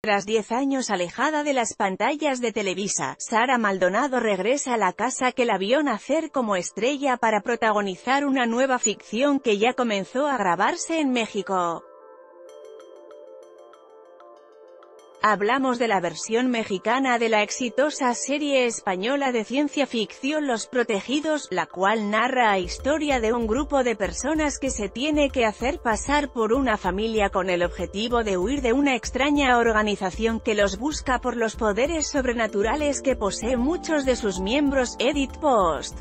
Tras 10 años alejada de las pantallas de Televisa, Sara Maldonado regresa a la casa que la vio nacer como estrella para protagonizar una nueva ficción que ya comenzó a grabarse en México. Hablamos de la versión mexicana de la exitosa serie española de ciencia ficción Los Protegidos, la cual narra la historia de un grupo de personas que se tiene que hacer pasar por una familia con el objetivo de huir de una extraña organización que los busca por los poderes sobrenaturales que posee muchos de sus miembros, Edit Post.